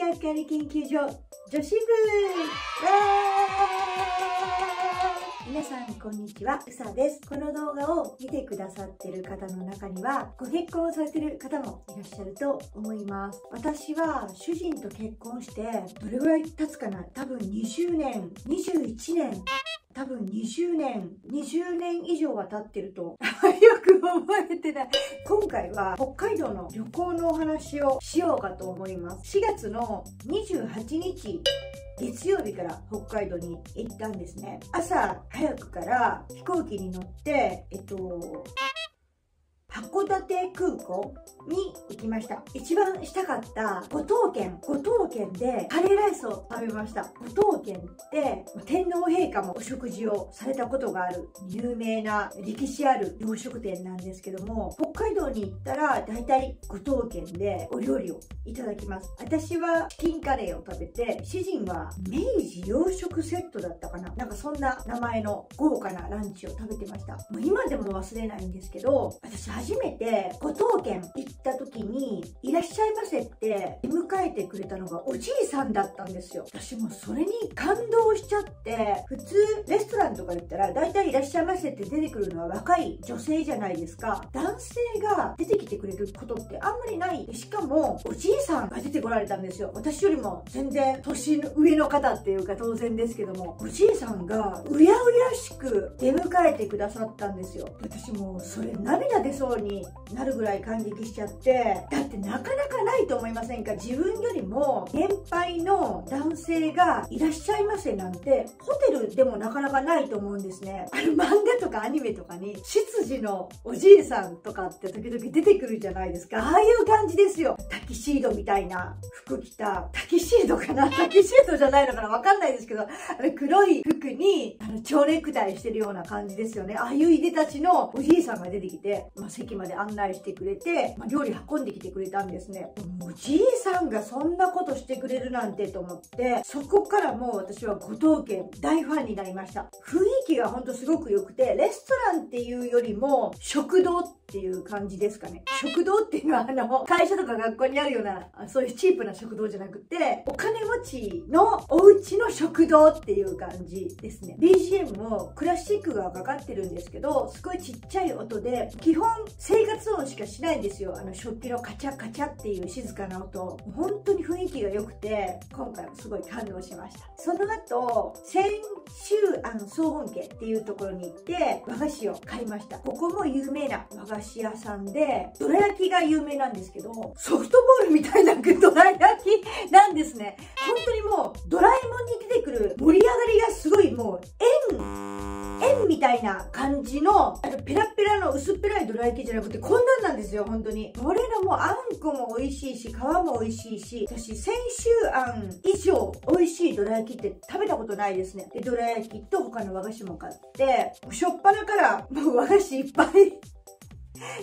係研究所女子部。皆さんこんにちはうさですこの動画を見てくださってる方の中にはご結婚されてる方もいらっしゃると思います私は主人と結婚してどれぐらい経つかな？多分20年21年多分20年、20年以上は経ってると、よく覚えてない。今回は北海道の旅行のお話をしようかと思います。4月の28日、月曜日から北海道に行ったんですね。朝早くから飛行機に乗って、えっと、函館空港に行きました。一番したかった五島県、五島県でカレーライスを食べました。五島県って天皇陛下もお食事をされたことがある有名な歴史ある洋食店なんですけども、北海道に行ったら大体五島県でお料理をいただきます。私はチキンカレーを食べて、主人は明治洋食セットだったかななんかそんな名前の豪華なランチを食べてました。もう今でも忘れないんですけど、私初初めて五島県行った時に、いらっしゃいませって出迎えてくれたのがおじいさんだったんですよ。私もそれに感動しちゃって、普通レストランとか行ったら、大体いらっしゃいませって出てくるのは若い女性じゃないですか。男性が出てきてくれることってあんまりない。しかも、おじいさんが出てこられたんですよ。私よりも全然年上の方っていうか当然ですけども、おじいさんがうやうやしく出迎えてくださったんですよ。私もそれ涙出そうになるぐらい感激しちゃってだってなかなかないと思いませんか？自分よりも年配の男性がいらっしゃいませなんてホテルでもなかなかないと思うんですね。あの漫画とかアニメとかに執事のおじいさんとかって時々出てくるじゃないですか。ああいう感じですよ。タキシードみたいな服着た。タキシードかな？タキシードじゃないのかな？わかんないですけどあの黒い服にあの蝶ネクタイしてるような感じですよね。ああいういでたちのおじいさんが出てきて、まあ、席まで案内してくれて、まあ、料理運んできてくれたんですね。おじいさんがそんなことしてくれるなんてと思って、そこからもう私は五島県大ファンになりました。雰囲気がほんとすごく良くて、レストランっていうよりも食堂っていう感じですかね。食堂っていうのはあの、会社とか学校にあるような、そういうチープな食堂じゃなくて、お金持ちのお家の食堂っていう感じですね。BGM もクラシックがかかってるんですけど、すごいちっちゃい音で、基本生活音しかしないんですよ。あの、食器のカチャカチャっていう静かな音。本当に雰囲気が良くて、今回もすごい感動しました。その後、先週、あの、総本家っていうところに行って、和菓子を買いました。ここも有名な和菓子屋さんで、どら焼きが有名なんですけど、ソフトボールみたいなどら焼きなんですね。本当にもう、ドラえもんに出てくる盛り上がりがすごいもう、円、円みたいな感じの、あと、ペラペラの薄っぺらいドラ焼きじゃなくて、こんなんなんですよ、本当に。これがもあんこも美味しいし、皮も美味しいし、私、先週あん以上美味しいどら焼きって食べたことないですね。で、どら焼きと他の和菓子も買って、しょっぱなからもう和菓子いっぱい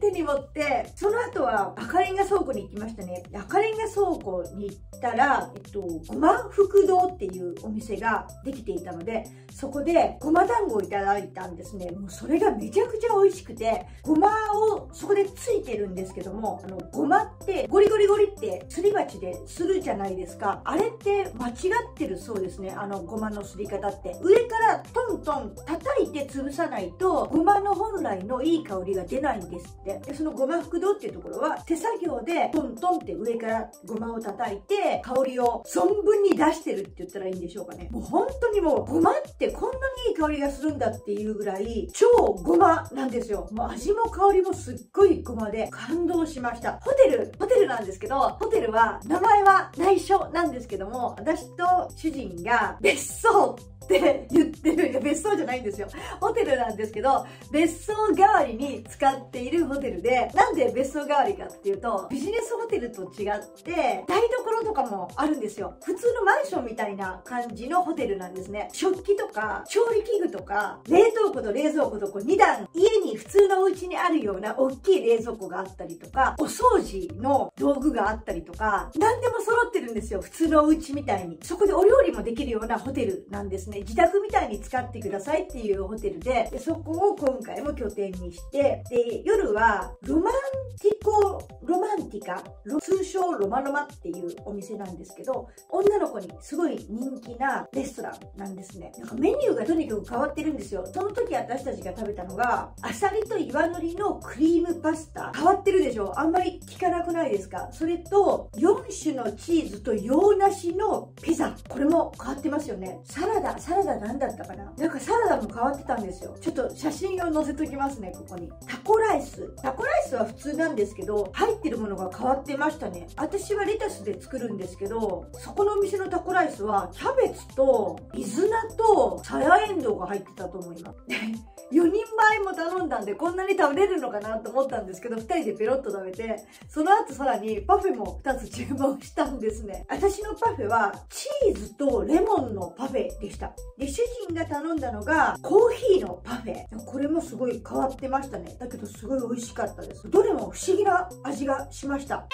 手に持って、その後は赤レンガ倉庫に行きましたね。赤レンガ倉庫に行ったら、えっと、ごま福堂っていうお店ができていたので、そこでごま団子をいただいたんですね。もうそれがめちゃくちゃ美味しくて、ごまをそこでついてるんですけども、あの、ごまってゴリゴリゴリってすり鉢でするじゃないですか。あれって間違ってるそうですね。あの、ごまのすり方って。上からトントン叩いて潰さないと、ごまの本来のいい香りが出ないんですですってでそのごま福堂っていうところは手作業でトントンって上からごまを叩いて香りを存分に出してるって言ったらいいんでしょうかねもう本当にもうごまってこんなにいい香りがするんだっていうぐらい超ごまなんですよもう味も香りもすっごいごまで感動しましたホテルホテルなんですけどホテルは名前は内緒なんですけども私と主人が別荘って言ってる。いや、別荘じゃないんですよ。ホテルなんですけど、別荘代わりに使っているホテルで、なんで別荘代わりかっていうと、ビジネスホテルと違って、台所とかもあるんですよ。普通のマンションみたいな感じのホテルなんですね。食器とか、調理器具とか、冷凍庫と冷蔵庫とこう2段、家に普通のお家にあるような大きい冷蔵庫があったりとか、お掃除の道具があったりとか、何でも揃ってるんですよ。普通のお家みたいに。そこでお料理もできるようなホテルなんですね。自宅みたいに使ってくださいっていうホテルで、でそこを今回も拠点にして、で、夜はロマンティコ、ロマンティカ、通称ロマロマっていうお店なんですけど、女の子にすごい人気なレストランなんですね。なんかメニューがとにかく変わってるんですよ。その時私たちが食べたのが、アサリと岩のりのクリームパスタ。変わってるでしょ？あんまり聞かなくないですか？それと、4種のチーズと洋梨のピザ。これも変わってますよね。サラダ、サラダ何だったかな？なんかサラダも変わってたんですよ。ちょっと写真を載せときますね、ここに。タコライス。タコライスは普通なんですけど、入ってるものが変わってましたね。私はレタスで作るんですけど、そこのお店のタコライスは、キャベツと水菜とさやえんどうが入ってたと思います。4人前も頼んだんでこんなに食べれるのかなと思ったんですけど2人でペロッと食べてその後さらにパフェも2つ注文したんですね私のパフェはチーズとレモンのパフェでしたで主人が頼んだのがコーヒーのパフェこれもすごい変わってましたねだけどすごい美味しかったです。どれも不思議な味がしました。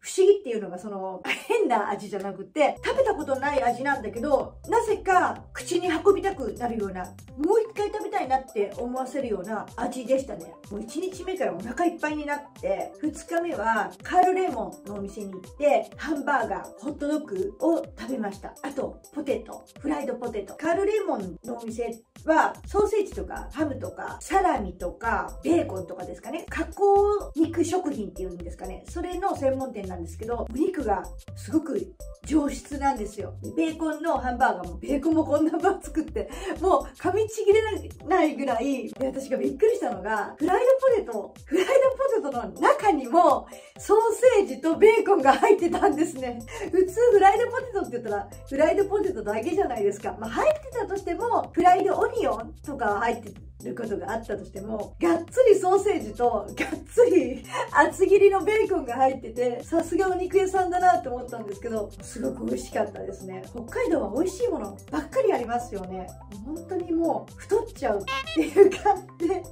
不思議っていうのがその変な味じゃなくて食べたことない味なんだけどなぜか口に運びたくなるようなもう一回食べたいなって思わせるような味でしたね。もう1日目からお腹いっぱいになって2日目はカールレモンのお店に行ってハンバーガーホットドッグを食べました。あとポテトフライドポテト。カールレモンのお店はソーセージとかハムとかサラミとかベーコンとかですかね。加工肉食品っていうんですかね。それの専門店なんですけどお肉がすごく上質なんですよ。ベーコンのハンバーガーもベーコンもこんな分厚くってもう噛みちぎれないぐらい私がびっくりしたのがフライドポテトフライドポテトの中にもソーセージとベーコンが入ってたんですね。普通フライドポテトって言ったらフライドポテトだけじゃないですか、まあ、入ってたとしてもフライドオニオンとかは入ってることがあったとしてもがっつりソーセージとがっつり 厚切りのベーコンが入っててさすがお肉屋さんだなって思ったんですけどすごく美味しかったですね。北海道は美味しいものばっかりありますよね。本当にもう太っちゃうっていう感じ。で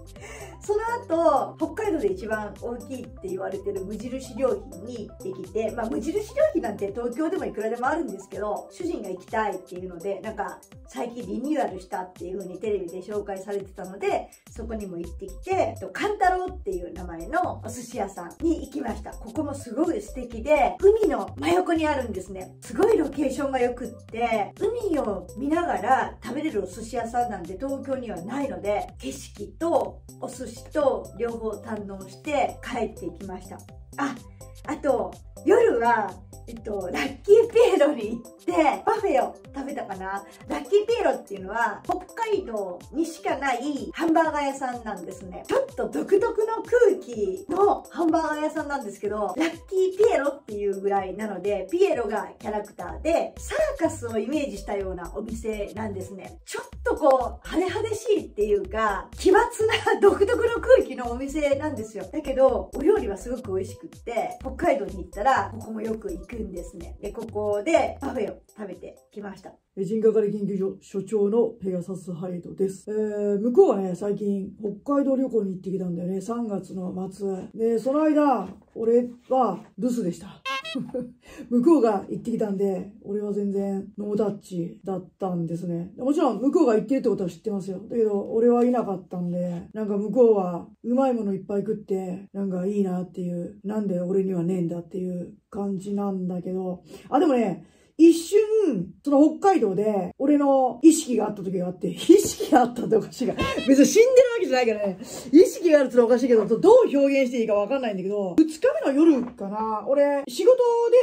その後北海道で一番大きいって言われてる無印良品に行ってきて、まあ、無印良品なんて東京でもいくらでもあるんですけど主人が行きたいっていうのでなんか最近リニューアルしたっていう風にテレビで紹介されてたのでそこにも行ってきてカンタロウっていう名前のお寿司屋さんに行きました。ここもすごい素敵で海の真横にあるんですね。すごいロケーションが良くって海を見ながら食べれるお寿司屋さんなんで東京にはない。いので景色とお寿司と両方堪能して帰っていきました。ああと夜はえっと、ラッキーピエロに行ってパフェを食べたかな。ラッキーピエロっていうのは北海道にしかないハンバーガー屋さんなんですね。ちょっと独特の空気のハンバーガー屋さんなんですけどラッキーピエロっていうぐらいなのでピエロがキャラクターでサーカスをイメージしたようなお店なんですね。ちょっとこう派手派手しいっていうか奇抜な独特の空気のお店なんですよ。だけどお料理はすごく美味しくって北海道に行ったらここもよく行くんですね。でここでパフェを食べてきました。人係研究所所長のペガサスハイドです。えー、向こうはね、最近北海道旅行に行ってきたんだよね。3月の末。で、その間、俺は留守でした。向こうが行ってきたんで、俺は全然ノータッチだったんですね。もちろん向こうが行ってるってことは知ってますよ。だけど、俺はいなかったんで、なんか向こうはうまいものいっぱい食って、なんかいいなっていう、なんで俺にはねえんだっていう感じなんだけど、あ、でもね、一瞬、その北海道で、俺の意識があった時があって、意識があったっておかしいが、別に死んでるわけじゃないからね、意識があるっておかしいけど、どう表現していいかわかんないんだけど、二日目の夜かな、俺、仕事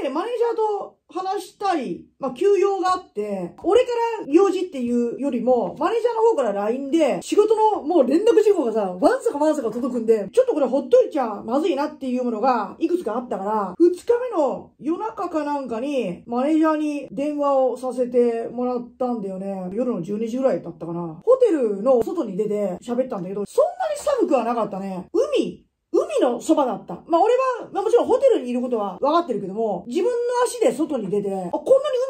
でマネージャーと話したい、まあ、休養があって、俺から用事っていうよりも、マネージャーの方から LINE で、仕事のもう連絡事項がさ、ワンサかワンサか届くんで、ちょっとこれほっといちゃまずいなっていうものが、いくつかあったから、二日目の夜中かなんかに、マネージャーに電話をさせてもらったんだよね。夜の12時ぐらいだったかな。ホテルの外に出て喋ったんだけど、そんなに寒くはなかったね。のそばだった。まあ俺は、まあもちろんホテルにいることは分かってるけども、自分の足で外に出て、あ、こんなに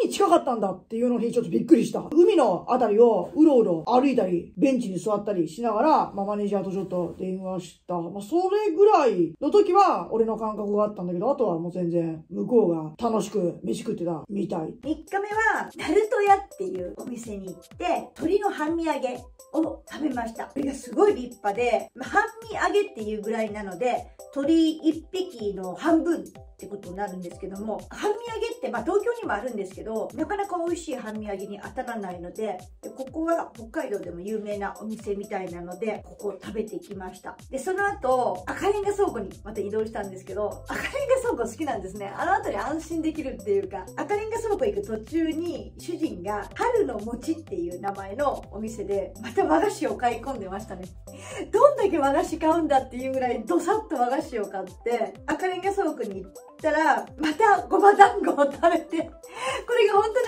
海近かったんだっていうのにちょっとびっくりした。海のあたりをうろうろ歩いたり、ベンチに座ったりしながら、まあマネージャーとちょっと電話した。まあそれぐらいの時は俺の感覚があったんだけど、あとはもう全然向こうが楽しく飯食ってたみたい。3日目は、ナルト屋っていうお店に行って、鶏の半身揚げを食べました。これがすごい立派で、ま、半身揚げっていうぐらいなので、鶏1匹の半分ってことになるんですけども、半身揚げって、まあ東京にもあるんですけど、なかなか美味しい半身揚げに当たらないので、でここは北海道でも有名なお店みたいなので、ここを食べてきました。で、その後、赤レンガ倉庫にまた移動したんですけど、赤レンガ倉庫好きなんですね。あの辺り安心できるっていうか、赤レンガ倉庫行く途中に主人が春の餅っていう名前のお店で、また和菓子を買い込んでましたね。どんだけ和菓子買うんだっていうぐらいどさっと和菓子を買って、赤レンガ倉庫に行ったら、またごま団子を食べて、これが本当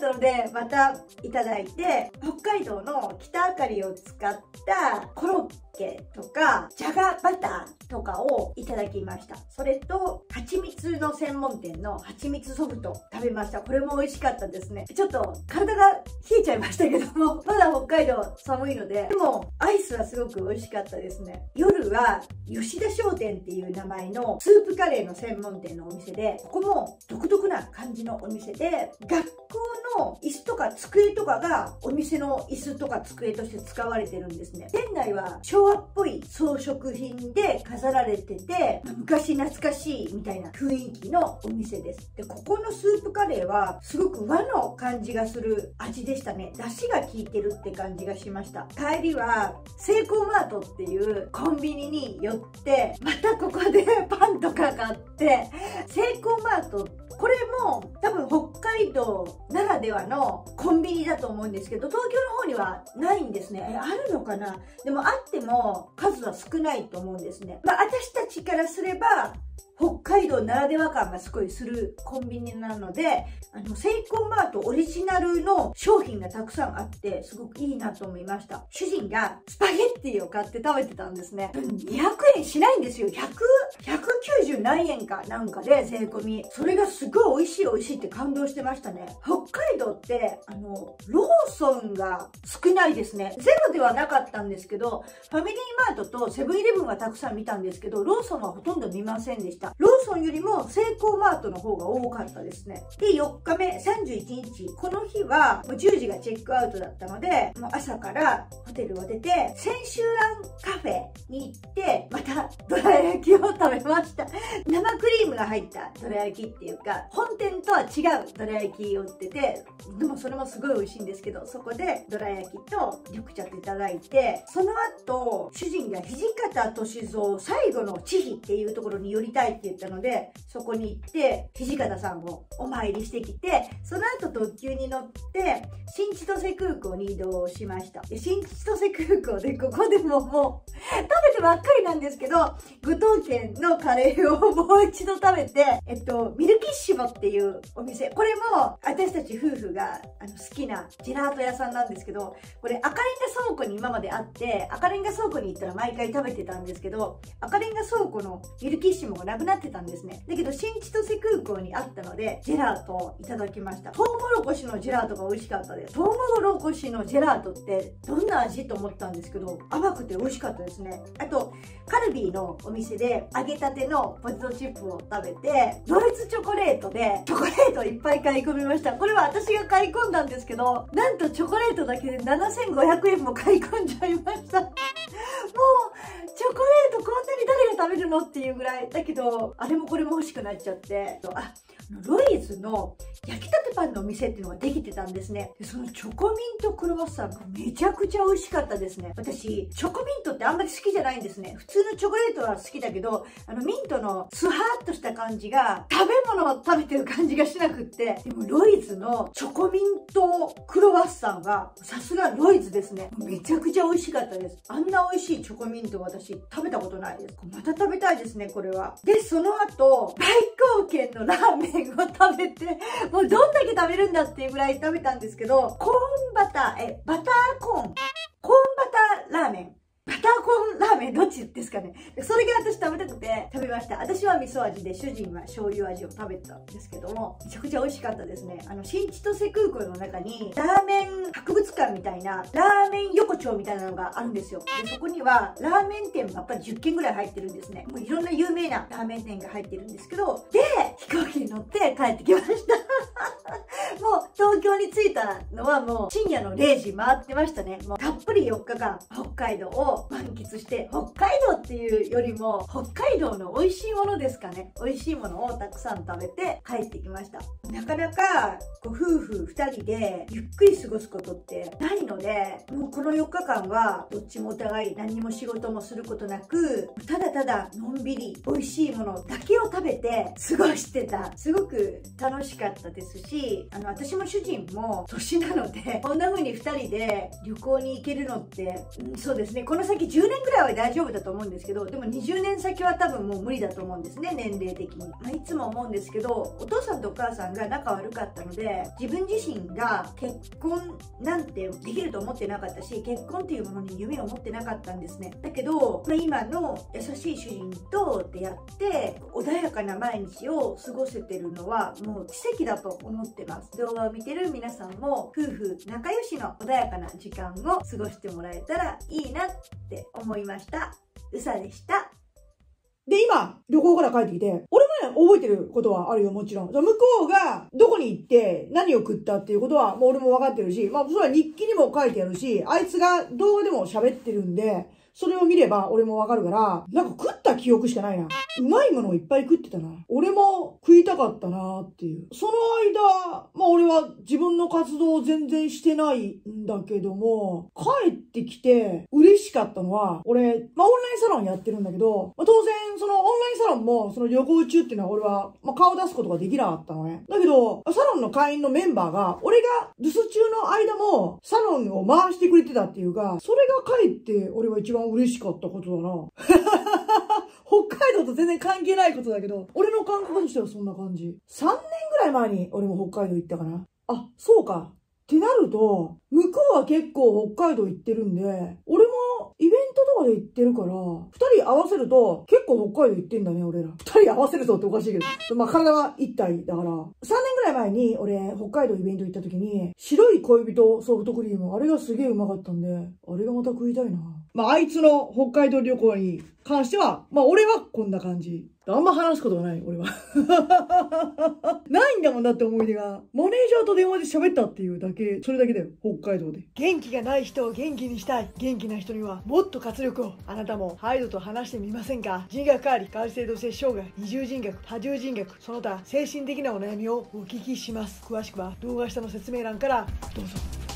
ったので、またいただいて、北海道の北あかりを使ったコロッケとか、じゃがバターとかをいただきました。それと、蜂蜜の専門店の蜂蜜ソフト食べました。これも美味しかったです。ね。ちょっと体が冷えちゃいましたけども、まだ北海道寒いので、でもアイスはす。ごく美味しかったです。ね。夜は吉田商店っていう名前のスープカレーの専門店のお店で、ここも独特な感じのお店で、学校のの椅子とか机とかがお店の椅子とか机として使われてるんですね。店内は昭和っぽい装飾品で飾られてて、昔懐かしいみたいな雰囲気のお店です。で、ここのスープカレーはすごく和の感じがする味でしたね。出汁が効いてるって感じがしました。帰りは、セイコーマートっていうコンビニに寄って、またここでパンとか買って、セイコーマートこれも多分北海道ならではのコンビニだと思うんですけど、東京の方にはないんですね。え、あるのかな？でもあっても数は少ないと思うんですね。まあ私たちからすれば、北海道ならでは感がすごいするコンビニなので、あの、セイコーマートオリジナルの商品がたくさんあって、すごくいいなと思いました。主人がスパゲッティを買って食べてたんですね。200円しないんですよ。100、190何円かなんかで税込み。それがすごい美味しい美味しいって感動してましたね。北海道って、あの、ローソンが少ないですね。ゼロではなかったんですけど、ファミリーマートとセブンイレブンはたくさん見たんですけど、ローソンはほとんど見ませんでした。ローソンよりもセイコーマートの方が多かったですね。で、4日目、31日。この日はもう10時がチェックアウトだったので、もう朝からホテルを出て、千秋蘭カフェに行って、またどら焼きを食べました。生クリームが入ったどら焼きっていうか、本店とは違うどら焼きを売ってて、でもそれもすごい美味しいんですけど、そこでどら焼きと緑茶といただいて、その後、主人が土方歳三最後の地比っていうところに寄りたいってって言ったので、そこに行って、土方さんをお参りしてきて、その後特急に乗って、新千歳空港に移動しました。で新千歳空港で、ここでももう、食べてばっかりなんですけど、五島県のカレーをもう一度食べて、えっと、ミルキッシモっていうお店。これも、私たち夫婦があの好きなジェラート屋さんなんですけど、これ赤レンガ倉庫に今まであって、赤レンガ倉庫に行ったら毎回食べてたんですけど、赤レンガ倉庫のミルキッシモがなくなってたんですね。だけど、新千歳空港にあったので、ジェラートをいただきました。トウモロコシのジェラートが美味しかったです。トウモロコシのジェラートってどんな味と思ったんですけど、甘くて美味しかったですね。あと、カルビーのお店で揚げたてのポテトチップを食べて、ドイツチョコレートでチョコレートいっぱい買い込みました。これは私が買い込んだんですけど、なんとチョコレートだけで7500円も買い込んじゃいました。もう、チョコレートこんなに誰が食べるのっていうぐらい。だけど、あれもこれも欲しくなっちゃって。あ、ロイズの焼きたてパンのお店っていうのができてたんですね。でそのチョコミントクロワッサンがめちゃくちゃ美味しかったですね。私、チョコミントってあんまり好きじゃないんですね。普通のチョコレートは好きだけど、あのミントのスハーっとした感じが、食べ物を食べてる感じがしなくって、でもロイズのチョコミントクロワッサンは、さすがロイズですね。めちゃくちゃ美味しかったです。あんな美味しいチョコミント私食べたことないです。また食べたいですね、これは。で、その後、大貢献のラーメンを食べて、もうどんだけ食べるんだっていうぐらい食べたんですけど、コーンバター、え、バターコーン、コーンバター。どっちですかねそれが私食べたくて食べました。私は味噌味で主人は醤油味を食べたんですけども、めちゃくちゃ美味しかったですね。あの、新千歳空港の中にラーメン博物館みたいな、ラーメン横丁みたいなのがあるんですよ。で、そこにはラーメン店やっぱり10軒ぐらい入ってるんですね。もういろんな有名なラーメン店が入ってるんですけど、で、飛行機に乗って帰ってきました。もう、東京に着いたのはもう深夜の0時回ってましたね。もうたっぷり4日間北海道を満喫して、北海道っていうよりも北海道の美味しいものですかね。美味しいものをたくさん食べて帰ってきました。なかなかご夫婦2人でゆっくり過ごすことってないので、もうこの4日間はどっちもお互い何も仕事もすることなく、ただただのんびり美味しいものだけを食べて過ごしてた。すごく楽しかったですし、あの、私も主人も年なので、こんな風に2人で旅行に行けるのって、うん、そうですね、この先10年ぐらいは大丈夫だと思うんですけど、でも20年先は多分もう無理だと思うんですね、年齢的に。まあ、いつも思うんですけど、お父さんとお母さんが仲悪かったので、自分自身が結婚なんてできると思ってなかったし、結婚っていうものに夢を持ってなかったんですね。だけど、まあ、今の優しい主人と出会って、穏やかな毎日を過ごせてるのはもう奇跡だと思っってます。動画を見てる皆さんも夫婦仲良しの穏やかな時間を過ごしてもらえたらいいなって思いました。うさでした。で、今、旅行から帰ってきて、俺もね、覚えてることはあるよ、もちろん。向こうが、どこに行って、何を食ったっていうことは、もう俺も分かってるし、まあ、それは日記にも書いてあるし、あいつが動画でも喋ってるんで、それを見れば俺もわかるから、なんか食った記憶しかないな。うまいものをいっぱい食ってたな。俺も食いたかったなっていう。その間、まあ俺は自分の活動を全然してないんだけども、帰ってきて嬉しかったのは、俺、まあオンラインサロンやってるんだけど、まあ、当然そのオンラインサロンもその旅行中っていうのは俺は、まあ、顔出すことができなかったのね。だけど、サロンの会員のメンバーが、俺が留守中の間もサロンを回してくれてたっていうか、それが帰って俺は一番嬉しかったことだな。北海道と全然関係ないことだけど、俺の感覚としてはそんな感じ。3年ぐらい前に俺も北海道行ったかな。あ、そうか。ってなると、向こうは結構北海道行ってるんで、俺もイベントとかで行ってるから、二人合わせると結構北海道行ってんだね、俺ら。二人合わせるとっておかしいけど。まあ体は一体だから。3年ぐらい前に俺北海道イベント行った時に、白い恋人ソフトクリーム、あれがすげえうまかったんで、あれがまた食いたいな。まああいつの北海道旅行に関しては、まあ俺はこんな感じ。あんま話すことがない、俺は。ないんだもんだって思い出が。マネージャーと電話で喋ったっていうだけ、それだけだよ、北海道で。元気がない人を元気にしたい。元気な人にはもっと活力を。あなたもハイドと話してみませんか？人格変わり、外性同性障害、二重人格、多重人格、その他精神的なお悩みをお聞きします。詳しくは動画下の説明欄からどうぞ。